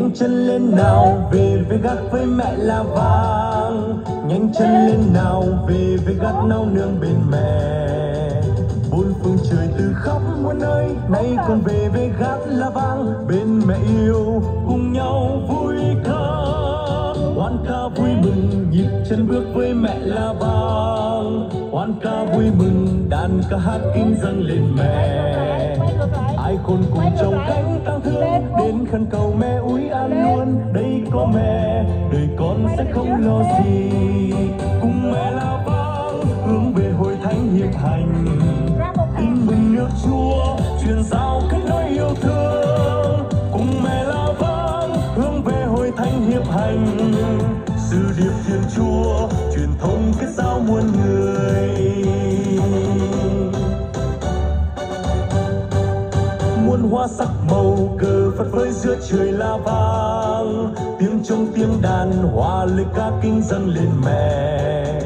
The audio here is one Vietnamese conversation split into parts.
nhanh chân lên nào, về với gác với mẹ là vàng. Nhanh chân lên nào, về với gác nao nương bên mẹ. Bốn phương trời từ khắp muôn nơi, nay con về với gác là vang bên mẹ yêu cùng nhau vui ca hoan ca vui mừng, nhịp chân bước với mẹ là vang hoan ca vui mừng, đàn ca hát kinh dâng lên mẹ ai khôn cùng trong cánh tang thương. Đến khẩn cầu mẹ úi an luôn đây có mẹ đời con sẽ không lo gì. Cùng mẹ là vang hướng về hội thánh hiệp hành. Tin mừng nước chúa truyền giao kết nối yêu thương. Cùng mẹ là vang hướng về hội thánh hiệp hành. Sự điệp thiên chúa phất phới giữa trời la vang tiếng trống tiếng đàn hòa lời ca kinh dâng lên mẹ.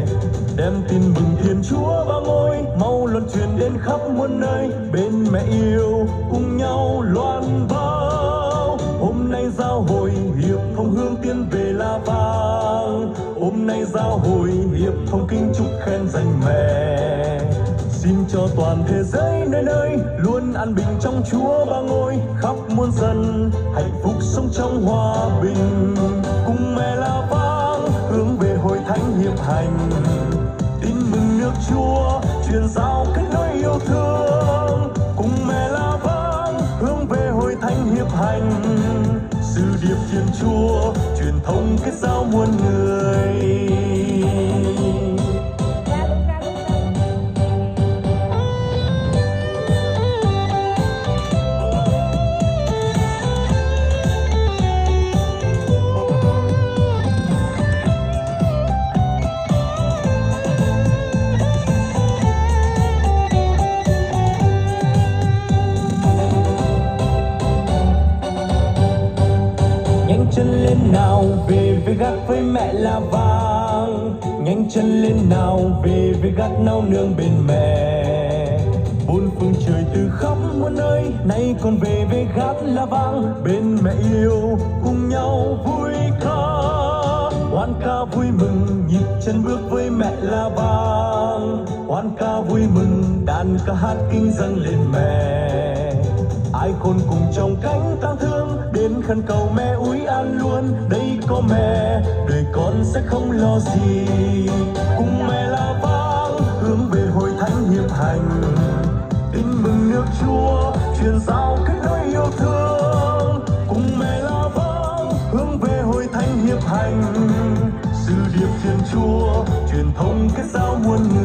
Đem tin mừng thiên chúa ba ngôi, mau luân truyền đến khắp muôn nơi. Bên mẹ yêu, cùng nhau loan báo hôm nay giao hội, hiệp thông hương tiến về la vang hôm nay giao hội, hiệp thông kinh chúc khen danh mẹ xin cho toàn thế giới nơi nơi, luôn an bình trong chúa ba ngôi, khắp muôn dân hạnh phúc sống trong hòa bình. Cùng mẹ la vang, hướng về hội thánh hiệp hành. Tin mừng nước chúa, truyền giao kết nối yêu thương. Cùng mẹ la vang, hướng về hội thánh hiệp hành. Sự điệp thiên chúa, truyền thông kết giao muôn người. Là vàng. Nhanh chân lên nào, về với gác nao nương bên mẹ. Bốn phương trời từ khắp muôn nơi, nay con về với gác là vang bên mẹ yêu cùng nhau vui ca. Hoan ca vui mừng, nhịp chân bước với mẹ là vang hoan ca vui mừng, đàn ca hát kinh dâng lên mẹ ai khôn cùng trong cánh tang thương, đến khăn cầu mẹ úi an luôn. Đây có mẹ, đời con sẽ không lo gì. Cùng mẹ la vang, hướng về hội thánh hiệp hành. Tin mừng nước chúa, truyền giao kết nối yêu thương. Cùng mẹ la vang, hướng về hội thánh hiệp hành. Sứ điệp thiên chúa, truyền thông kết giao muôn người.